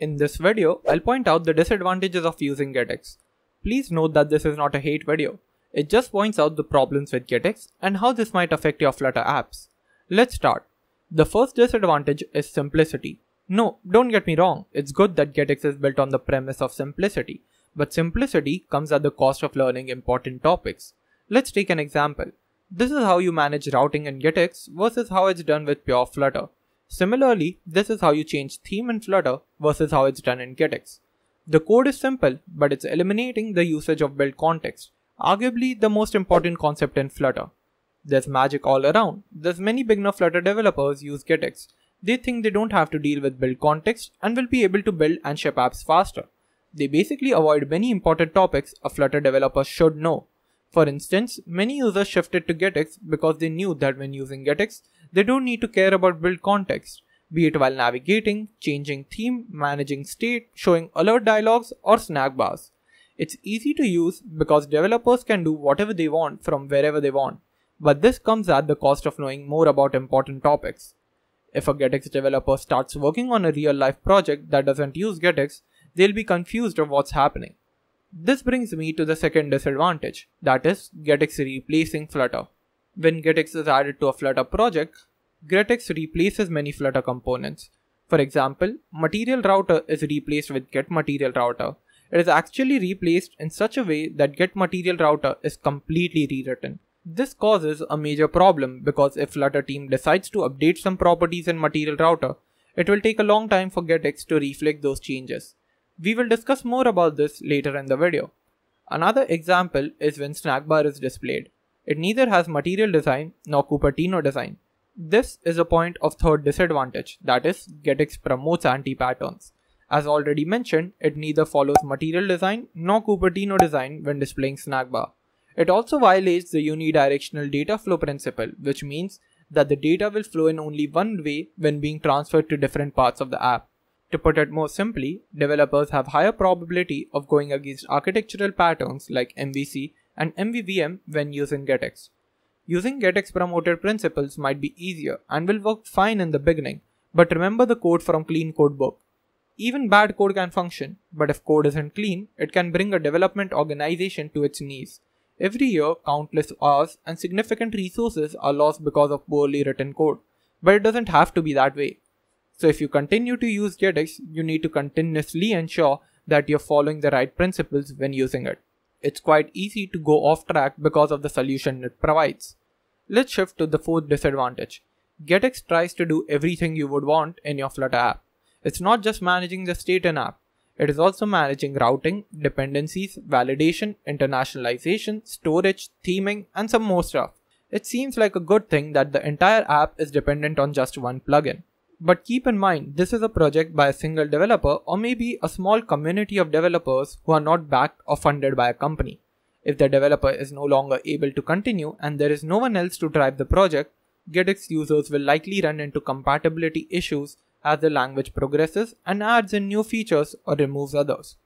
In this video, I'll point out the disadvantages of using GetX. Please note that this is not a hate video. It just points out the problems with GetX and how this might affect your Flutter apps. Let's start. The first disadvantage is simplicity. No, don't get me wrong, it's good that GetX is built on the premise of simplicity, but simplicity comes at the cost of learning important topics. Let's take an example. This is how you manage routing in GetX versus how it's done with pure Flutter. Similarly, this is how you change theme in Flutter versus how it's done in GetX. The code is simple, but it's eliminating the usage of build context, arguably the most important concept in Flutter. There's magic all around. There's many beginner Flutter developers use GetX. They think they don't have to deal with build context and will be able to build and ship apps faster. They basically avoid many important topics a Flutter developer should know. For instance, many users shifted to GetX because they knew that when using GetX, they don't need to care about build context, be it while navigating, changing theme, managing state, showing alert dialogues, or snack bars. It's easy to use because developers can do whatever they want from wherever they want, but this comes at the cost of knowing more about important topics. If a GetX developer starts working on a real life project that doesn't use GetX, they'll be confused of what's happening. This brings me to the second disadvantage, that is GetX replacing Flutter. When GetX is added to a Flutter project, GetX replaces many Flutter components. For example, Material Router is replaced with GetMaterialRouter. It is actually replaced in such a way that GetMaterialRouter is completely rewritten. This causes a major problem because if Flutter team decides to update some properties in Material Router, it will take a long time for GetX to reflect those changes. We will discuss more about this later in the video. Another example is when snack bar is displayed. It neither has material design nor Cupertino design. This is a point of third disadvantage, that is, GetX promotes anti-patterns. As already mentioned, it neither follows material design nor Cupertino design when displaying snack bar. It also violates the unidirectional data flow principle, which means that the data will flow in only one way when being transferred to different parts of the app. To put it more simply, developers have higher probability of going against architectural patterns like MVC and MVVM when using GetX. Using GetX promoted principles might be easier and will work fine in the beginning, but remember the code from Clean Code Book. Even bad code can function, but if code isn't clean, it can bring a development organization to its knees. Every year, countless hours and significant resources are lost because of poorly written code, but it doesn't have to be that way. So if you continue to use GetX, you need to continuously ensure that you're following the right principles when using it. It's quite easy to go off track because of the solution it provides. Let's shift to the fourth disadvantage. GetX tries to do everything you would want in your Flutter app. It's not just managing the state in app. It is also managing routing, dependencies, validation, internationalization, storage, theming, and some more stuff. It seems like a good thing that the entire app is dependent on just one plugin. But keep in mind, this is a project by a single developer or maybe a small community of developers who are not backed or funded by a company. If the developer is no longer able to continue and there is no one else to drive the project, GetX users will likely run into compatibility issues as the language progresses and adds in new features or removes others.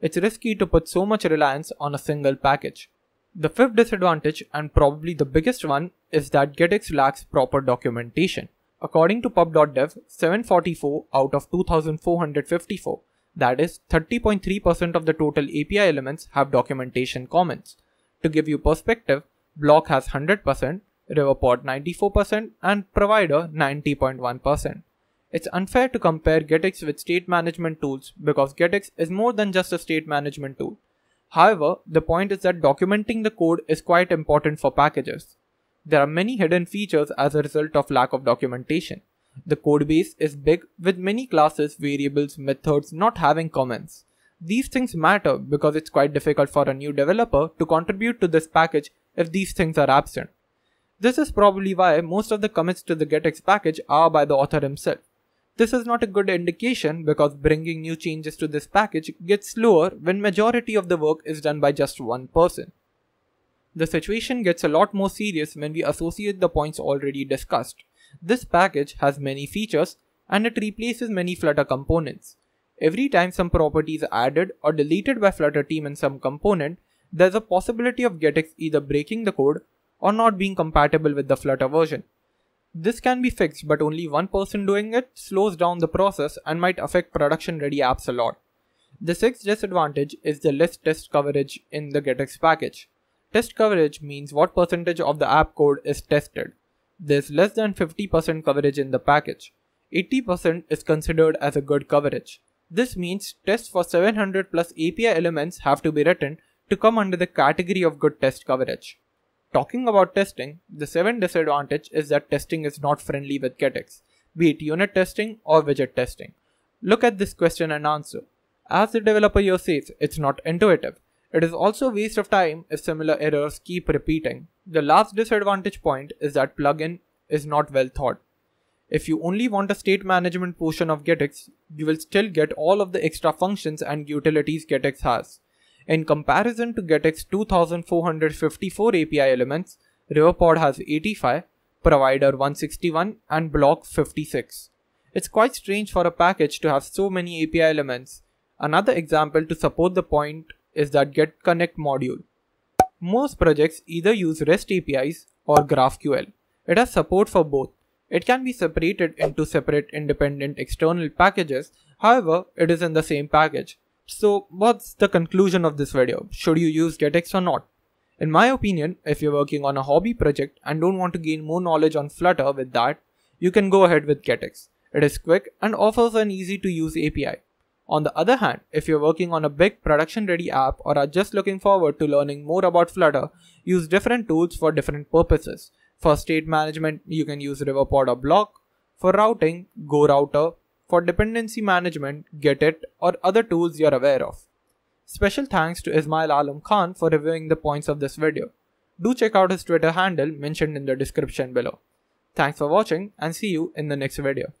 It's risky to put so much reliance on a single package. The fifth disadvantage, and probably the biggest one, is that GetX lacks proper documentation. According to pub.dev, 744 out of 2454, that is 30.3% of the total API elements have documentation comments. To give you perspective, Bloc has 100%, Riverpod 94%, and Provider 90.1%. It's unfair to compare GetX with state management tools because GetX is more than just a state management tool. However, the point is that documenting the code is quite important for packages. There are many hidden features as a result of lack of documentation. The codebase is big with many classes, variables, methods not having comments. These things matter because it's quite difficult for a new developer to contribute to this package if these things are absent. This is probably why most of the commits to the GetX package are by the author himself. This is not a good indication because bringing new changes to this package gets slower when majority of the work is done by just one person. The situation gets a lot more serious when we associate the points already discussed. This package has many features and it replaces many Flutter components. Every time some property is added or deleted by Flutter team in some component, there's a possibility of GetX either breaking the code or not being compatible with the Flutter version. This can be fixed but only one person doing it slows down the process and might affect production ready apps a lot. The sixth disadvantage is the less test coverage in the GetX package. Test coverage means what percentage of the app code is tested. There's less than 50% coverage in the package. 80% is considered as a good coverage. This means tests for 700 plus API elements have to be written to come under the category of good test coverage. Talking about testing, the seventh disadvantage is that testing is not friendly with GetX, be it unit testing or widget testing. Look at this question and answer. As the developer here says, it's not intuitive. It is also a waste of time if similar errors keep repeating. The last disadvantage point is that plugin is not well thought. If you only want a state management portion of GetX, you will still get all of the extra functions and utilities GetX has. In comparison to GetX 2454 API elements, Riverpod has 85, Provider 161 and Bloc 56. It's quite strange for a package to have so many API elements. Another example to support the point is that GetConnect module. Most projects either use REST APIs or GraphQL. It has support for both. It can be separated into separate independent external packages, however, it is in the same package. So what's the conclusion of this video? Should you use GetX or not? In my opinion, if you're working on a hobby project and don't want to gain more knowledge on Flutter with that, you can go ahead with GetX. It is quick and offers an easy to use API. On the other hand, if you're working on a big production ready app or are just looking forward to learning more about Flutter, use different tools for different purposes. For state management, you can use Riverpod or Bloc. For routing, GoRouter. For dependency management, Getit or other tools you're aware of. Special thanks to Ismail Alam Khan for reviewing the points of this video. Do check out his Twitter handle mentioned in the description below. Thanks for watching and see you in the next video.